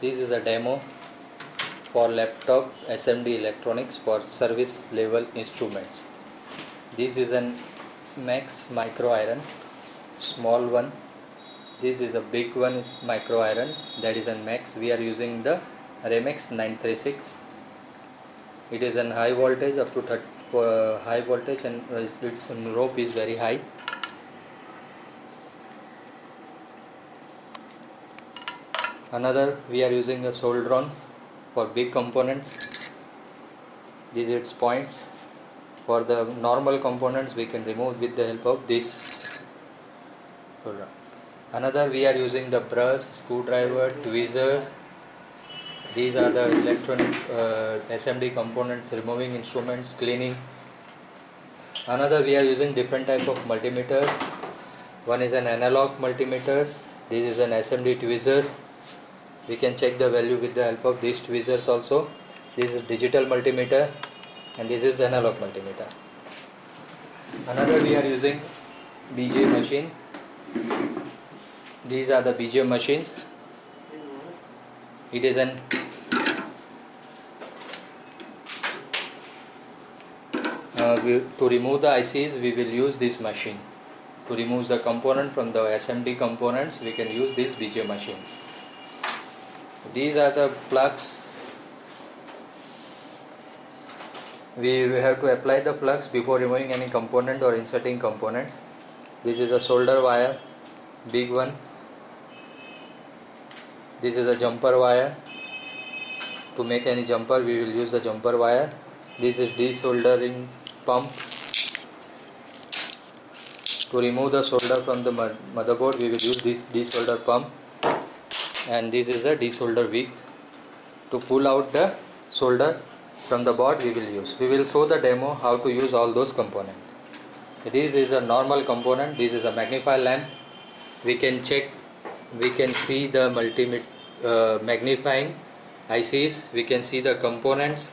This is a demo for laptop SMD electronics for service level instruments. This is an Max micro iron, small one. This is a big one is micro iron that is an Max. We are using the Remex 936. It is an high voltage up to 30, uh, high voltage and its rope is very high. Another we are using a soldron for big components. These its points. For the normal components we can remove with the help of this soldron. Another we are using the brush, screwdriver, tweezers. These are the electronic uh, SMD components, removing instruments, cleaning. Another we are using different type of multimeters. One is an analog multimeters. This is an SMD tweezers. We can check the value with the help of these tweezers also. This is digital multimeter and this is analog multimeter. Another we are using BJ machine. These are the BJ machines. It is an uh, we, to remove the ICs we will use this machine. To remove the component from the SMD components we can use these BJ machines. These are the plugs. We have to apply the plugs before removing any component or inserting components. This is a solder wire, big one. This is a jumper wire. To make any jumper we will use the jumper wire. This is desoldering pump. To remove the solder from the motherboard we will use this desolder pump and this is a desolder wick to pull out the solder from the board we will use. We will show the demo how to use all those components. This is a normal component. This is a magnifier lamp. We can check we can see the multi uh, magnifying ICs we can see the components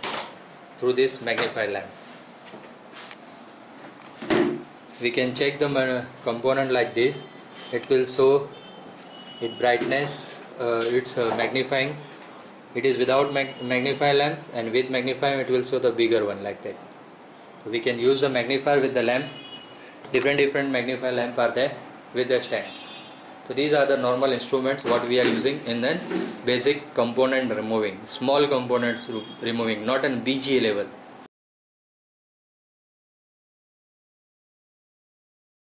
through this magnifier lamp. We can check the component like this. It will show it brightness uh, it's uh, magnifying. It is without mag magnifier lamp and with magnifier it will show the bigger one like that. So we can use the magnifier with the lamp. Different different magnifier lamp are there with the stands. So these are the normal instruments what we are using in the basic component removing small components removing not an BG level